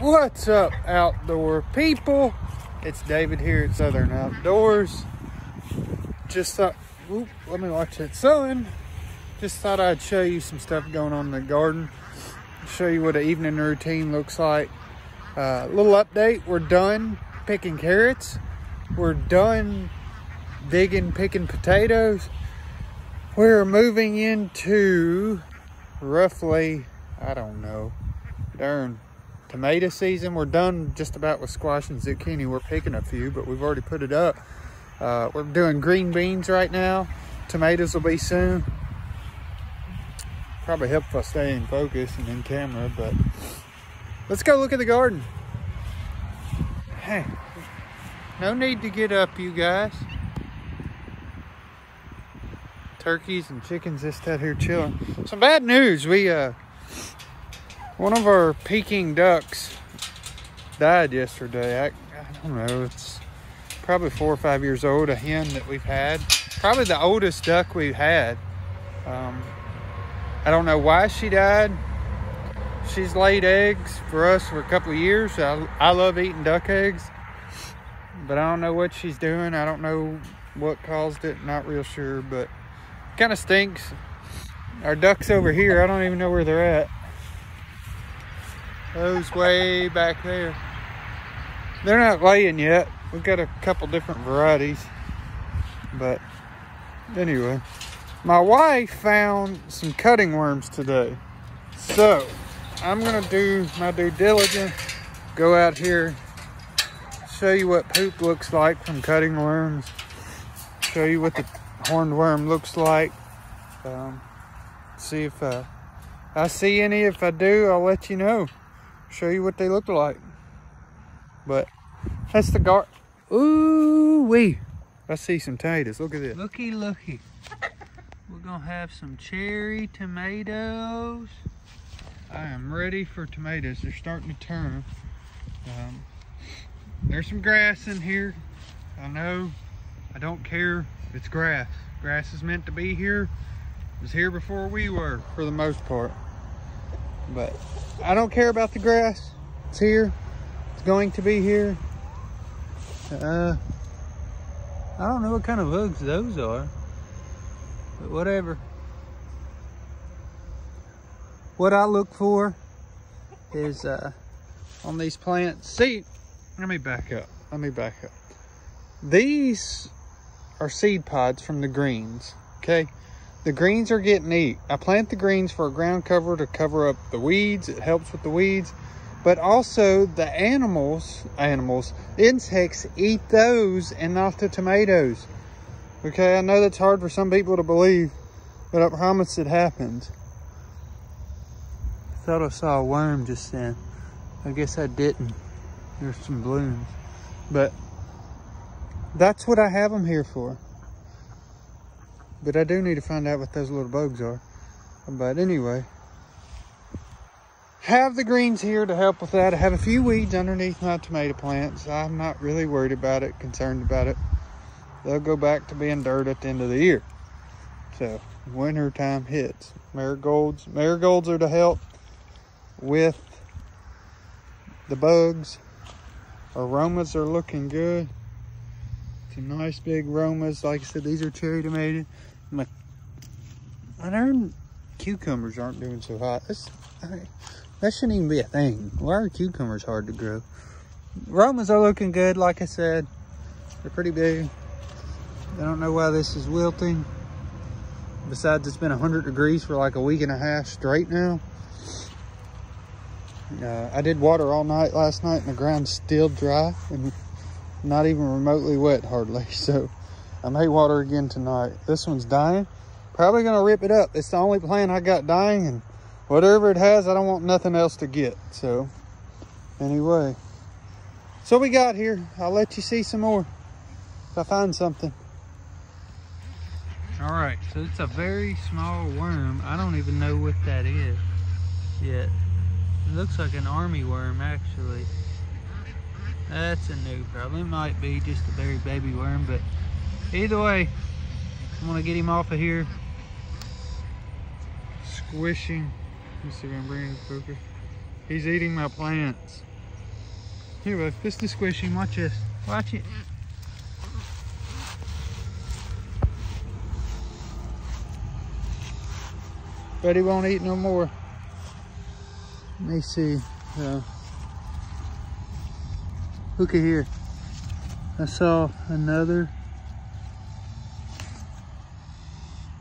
What's up, outdoor people? It's David here at Southern Outdoors. Just thought, whoop, let me watch that sun. Just thought I'd show you some stuff going on in the garden. Show you what an evening routine looks like. Uh, little update, we're done picking carrots. We're done digging, picking potatoes. We're moving into roughly, I don't know, darn, tomato season. We're done just about with squash and zucchini. We're picking a few, but we've already put it up. Uh, we're doing green beans right now. Tomatoes will be soon. Probably help if I stay in focus and in camera, but let's go look at the garden. Hey, no need to get up, you guys. Turkeys and chickens just out here chilling. Some bad news. We, uh, one of our Peking ducks died yesterday. I, I don't know. It's probably four or five years old, a hen that we've had. Probably the oldest duck we've had. Um, I don't know why she died. She's laid eggs for us for a couple of years. I, I love eating duck eggs, but I don't know what she's doing. I don't know what caused it. Not real sure, but kind of stinks. Our ducks over here, I don't even know where they're at. Those way back there. They're not laying yet. We've got a couple different varieties. But anyway, my wife found some cutting worms today. So I'm gonna do my due diligence, go out here, show you what poop looks like from cutting worms, show you what the horned worm looks like. Um, see if uh, I see any. If I do, I'll let you know. Show you what they look like. But that's the gar. Ooh wee! I see some tomatoes. Look at this. Looky, looky. We're gonna have some cherry tomatoes. I am ready for tomatoes. They're starting to turn. Um, there's some grass in here. I know. I don't care. It's grass. Grass is meant to be here. It was here before we were, for the most part. But I don't care about the grass. It's here. It's going to be here. Uh, I don't know what kind of bugs those are. But whatever. What I look for is uh, on these plants. See, let me back up. Let me back up. These are seed pods from the greens, okay? The greens are getting eat. I plant the greens for a ground cover to cover up the weeds. It helps with the weeds. But also the animals, animals, insects eat those and not the tomatoes. Okay, I know that's hard for some people to believe, but I promise it happens. I thought I saw a worm just then. I guess I didn't. There's some blooms. But that's what I have them here for. But I do need to find out what those little bugs are. But anyway, have the greens here to help with that. I have a few weeds underneath my tomato plants. I'm not really worried about it, concerned about it. They'll go back to being dirt at the end of the year. So winter time hits. Marigolds, marigolds are to help with the bugs. Aromas are looking good. Some nice big aromas. Like I said, these are cherry tomatoes. My, I learned cucumbers aren't doing so hot. That's, I that shouldn't even be a thing. Why are cucumbers hard to grow? Aromas are looking good, like I said. They're pretty big. I don't know why this is wilting. Besides, it's been 100 degrees for like a week and a half straight now. Uh, I did water all night last night and the ground's still dry and not even remotely wet hardly. So I may water again tonight. This one's dying. Probably gonna rip it up. It's the only plant I got dying and whatever it has, I don't want nothing else to get. So anyway, so we got here. I'll let you see some more if I find something. All right, so it's a very small worm. I don't even know what that is yet. It looks like an army worm, actually. That's a new problem. It might be just a very baby worm, but either way, I'm gonna get him off of here. Squishing. Let me see if I'm bringing the focus. He's eating my plants. Here, bud. This is squishy. Watch this. Watch it. But he won't eat no more. Let me see. Uh, look at here. I saw another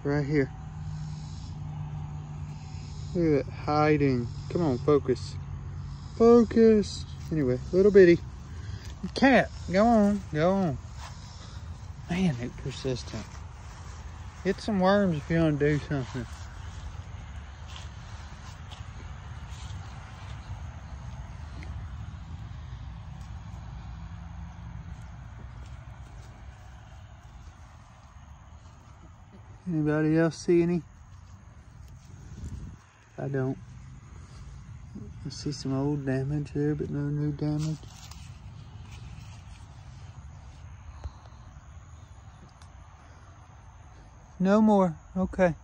right here. Look at that hiding. Come on, focus. Focus. Anyway, little bitty. Cat, go on, go on. Man, it's persistent. Get some worms if you want to do something. Anybody else see any? I don't. I see some old damage there, but no new damage. No more. Okay.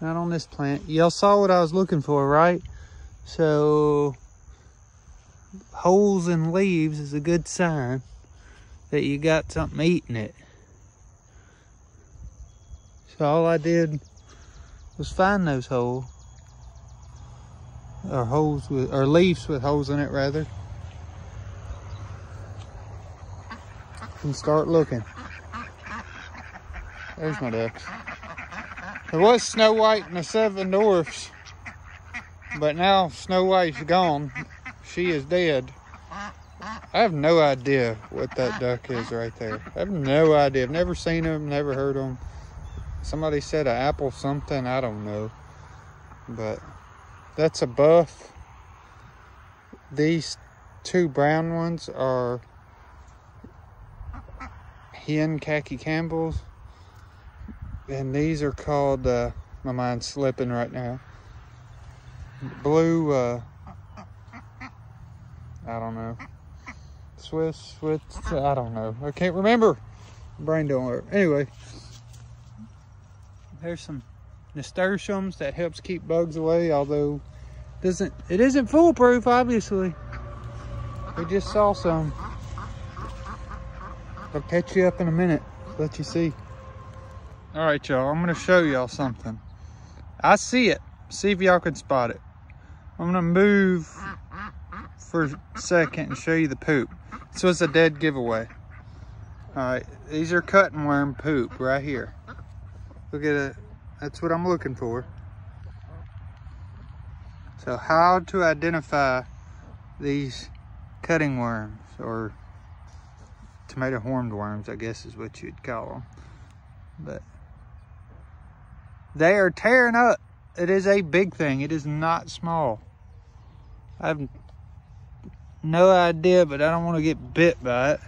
Not on this plant. Y'all saw what I was looking for, right? So, holes in leaves is a good sign that you got something eating it. So all I did was find those holes. Or uh, holes with, or leaves with holes in it rather. And start looking. There's my ducks. There was Snow White and the Seven Dwarfs. But now Snow White's gone. She is dead. I have no idea what that duck is right there. I have no idea. I've never seen him never heard them. Somebody said an apple something, I don't know. But that's a buff. These two brown ones are hen khaki Campbell's. And these are called, uh, my mind's slipping right now. Blue, uh, I don't know. Swiss, Swiss, I don't know. I can't remember. Brain don't work. Anyway, there's some nasturtiums that helps keep bugs away, although doesn't it isn't foolproof, obviously. We just saw some. I'll catch you up in a minute, let you see. All right, y'all, I'm gonna show y'all something. I see it. See if y'all can spot it. I'm gonna move for a second and show you the poop. This was a dead giveaway. All right, these are cutting worm poop right here. Look at it. That's what I'm looking for. So how to identify these cutting worms or tomato horned worms, I guess is what you'd call them. But they are tearing up. It is a big thing. It is not small. I have no idea, but I don't want to get bit by it.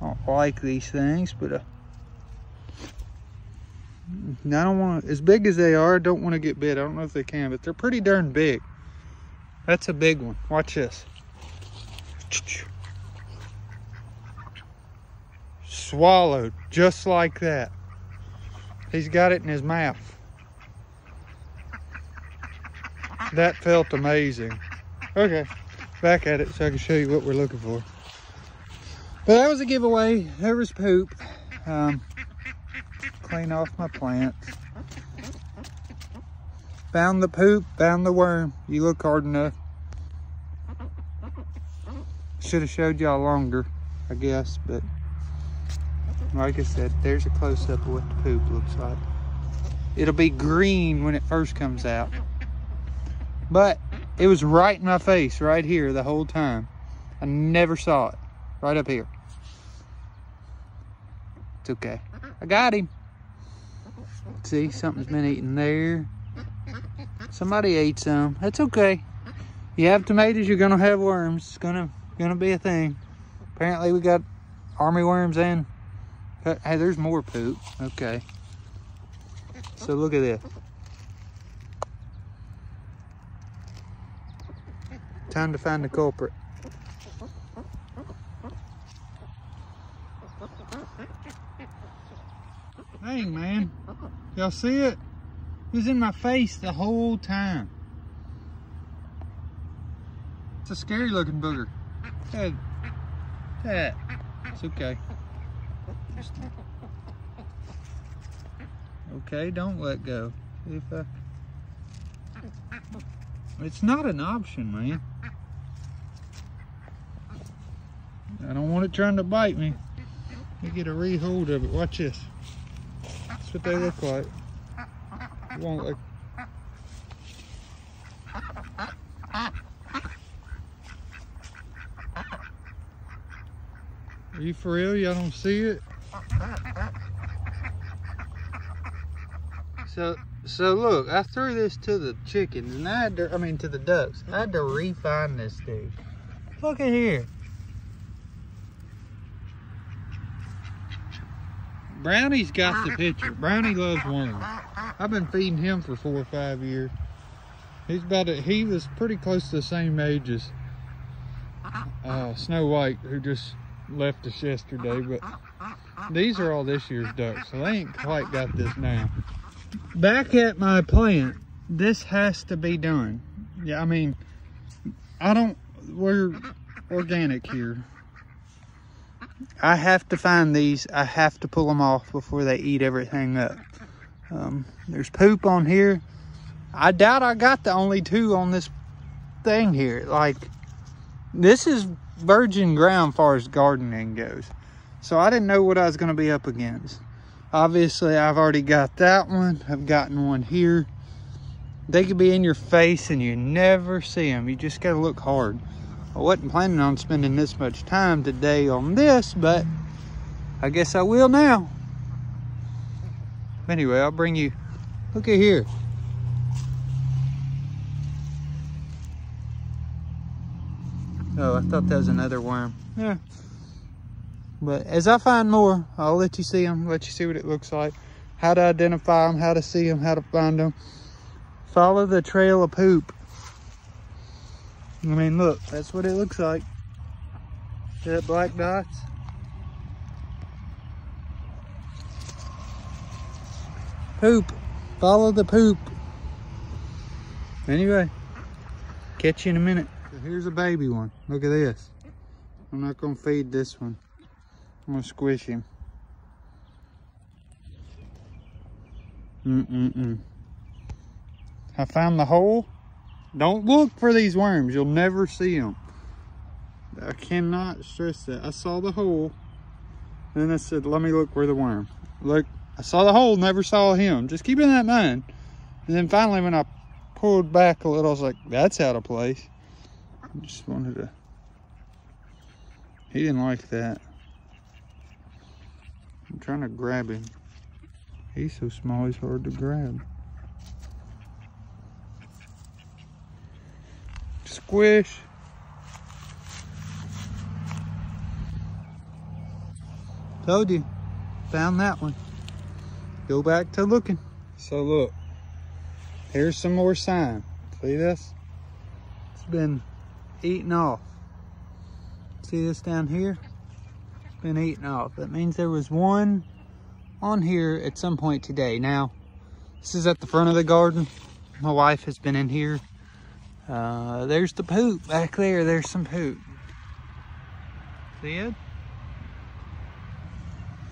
I don't like these things, but uh, I don't want as big as they are, I don't want to get bit. I don't know if they can, but they're pretty darn big. That's a big one. Watch this. Swallowed, just like that. He's got it in his mouth. That felt amazing. Okay, back at it so I can show you what we're looking for. But that was a giveaway. There was poop. Um, clean off my plants. Found the poop, found the worm. You look hard enough. Should have showed y'all longer, I guess, but like I said, there's a close-up of what the poop looks like. It'll be green when it first comes out. But it was right in my face, right here, the whole time. I never saw it. Right up here. It's okay. I got him. See, something's been eaten there. Somebody ate some. That's okay. You have tomatoes, you're gonna have worms. It's gonna gonna be a thing. Apparently we got army worms and hey, there's more poop. Okay. So look at this. Time to find the culprit. Y'all see it? It was in my face the whole time. It's a scary looking booger. Good. Yeah. It's okay. Okay, don't let go. If uh, it's not an option, man. I don't want it trying to bite me. Let me get a rehold of it. Watch this. What they look like. Are you for real? Y'all don't see it? So, so look, I threw this to the chickens, and I had to, I mean to the ducks. I had to refine this dude. Look at here. Brownie's got the picture. Brownie loves worms. I've been feeding him for four or five years. He's about a, he was pretty close to the same age as uh, Snow White, who just left us yesterday. But these are all this year's ducks, so they ain't quite got this now back at my plant, this has to be done. Yeah, I mean, I don't, we're organic here. I have to find these. I have to pull them off before they eat everything up. Um, there's poop on here. I doubt I got the only two on this thing here. Like, this is virgin ground far as gardening goes. So I didn't know what I was going to be up against. Obviously, I've already got that one. I've gotten one here. They could be in your face and you never see them. You just got to look hard. I wasn't planning on spending this much time today on this, but I guess I will now. Anyway, I'll bring you, look at here. Oh, I thought that was another worm. Yeah, but as I find more, I'll let you see them, let you see what it looks like, how to identify them, how to see them, how to find them. Follow the trail of poop. I mean, look, that's what it looks like. See that black dots? Poop. Follow the poop. Anyway, catch you in a minute. So here's a baby one. Look at this. I'm not gonna feed this one. I'm gonna squish him. Mm-mm-mm. I found the hole. Don't look for these worms. You'll never see them. I cannot stress that. I saw the hole. Then I said, let me look where the worm. Look, I saw the hole, never saw him. Just keep in that mind. And then finally when I pulled back a little, I was like, that's out of place. I just wanted to... He didn't like that. I'm trying to grab him. He's so small, he's hard to grab. Squish. Told you. Found that one. Go back to looking. So look. Here's some more sign. See this? It's been eaten off. See this down here? It's been eaten off. That means there was one on here at some point today. Now, this is at the front of the garden. My wife has been in here. Uh, there's the poop back there. There's some poop. See it?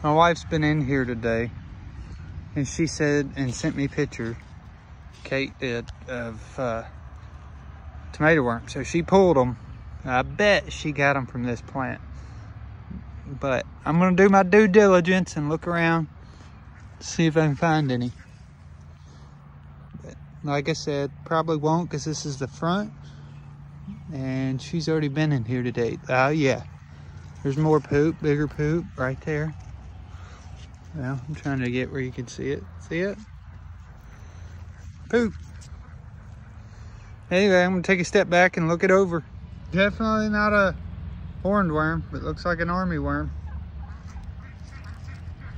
My wife's been in here today. And she said and sent me pictures. Kate did of uh, tomato worms. So she pulled them. I bet she got them from this plant but I'm gonna do my due diligence and look around, see if I can find any. Like I said, probably won't because this is the front and she's already been in here today. Oh uh, yeah, there's more poop, bigger poop right there. Well, I'm trying to get where you can see it. See it? Poop. Anyway, I'm gonna take a step back and look it over. Definitely not a horned worm, but looks like an army worm.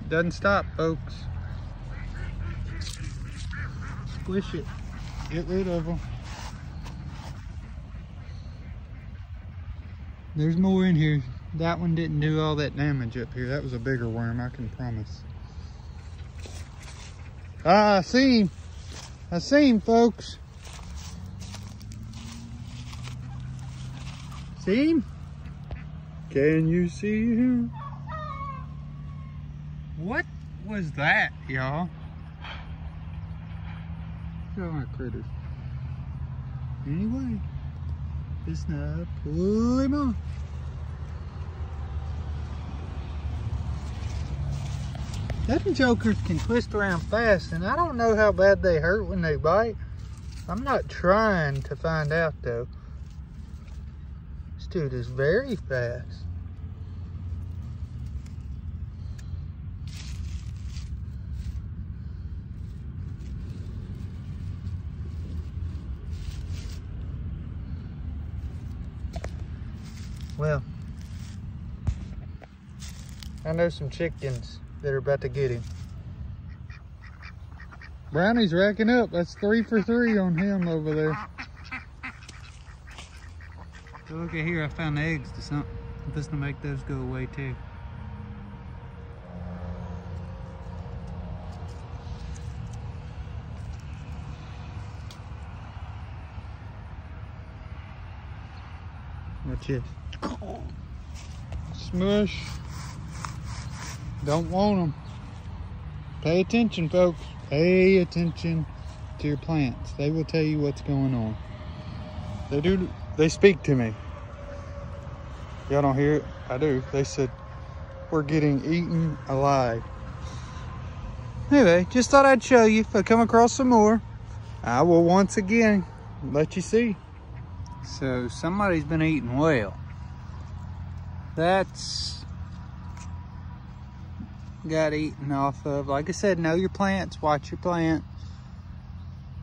Doesn't stop, folks. Squish it. Get rid of them. There's more in here. That one didn't do all that damage up here. That was a bigger worm, I can promise. Ah, I see him. I see him, folks. See him? Can you see him? What was that, y'all? My critters. Anyway, it's not pull him on. Them jokers can twist around fast, and I don't know how bad they hurt when they bite. I'm not trying to find out, though. This dude is very fast. Well, I know some chickens that are about to get him. Brownie's racking up. That's three for three on him over there. So look at here, I found eggs to something. I'm just gonna make those go away too. Watch this. Smush. Don't want them. Pay attention, folks. Pay attention to your plants. They will tell you what's going on. They do, they speak to me. Y'all don't hear it? I do. They said, we're getting eaten alive. Anyway, just thought I'd show you. If I come across some more, I will once again let you see. So somebody's been eating well. That's got eaten off of. Like I said, know your plants, watch your plant.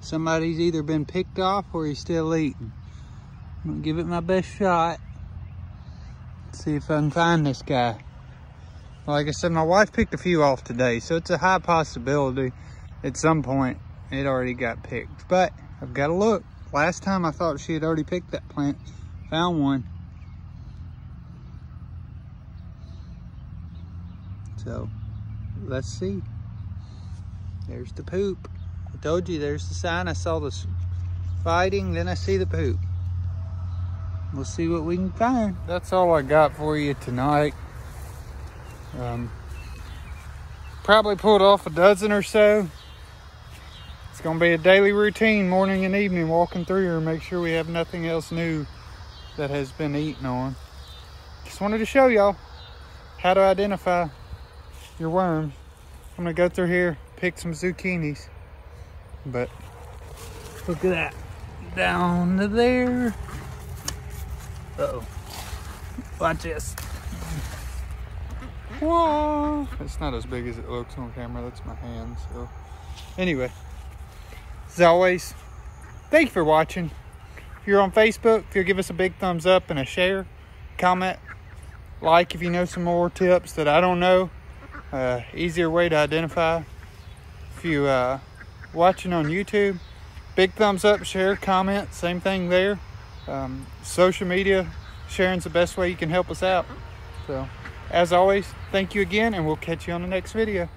Somebody's either been picked off or he's still eating. I'm gonna give it my best shot. See if I can find this guy. Like I said, my wife picked a few off today, so it's a high possibility at some point it already got picked. But I've got to look. Last time I thought she had already picked that plant. Found one. So, let's see. There's the poop. I told you there's the sign. I saw the fighting, then I see the poop. We'll see what we can find. That's all I got for you tonight. Um, probably pulled off a dozen or so. It's gonna be a daily routine, morning and evening, walking through here, make sure we have nothing else new that has been eaten on. Just wanted to show y'all how to identify your worms. I'm gonna go through here, pick some zucchinis. But look at that. Down to there. Uh-oh. Watch this. Whoa. It's not as big as it looks on camera. That's my hand. So anyway, as always, thank you for watching. If you're on Facebook, if you'll give us a big thumbs up and a share, comment, like if you know some more tips that I don't know. Uh, easier way to identify. If you uh, watching on YouTube, big thumbs up, share, comment, same thing there. Um, social media, sharing's the best way you can help us out. So, as always, thank you again, and we'll catch you on the next video.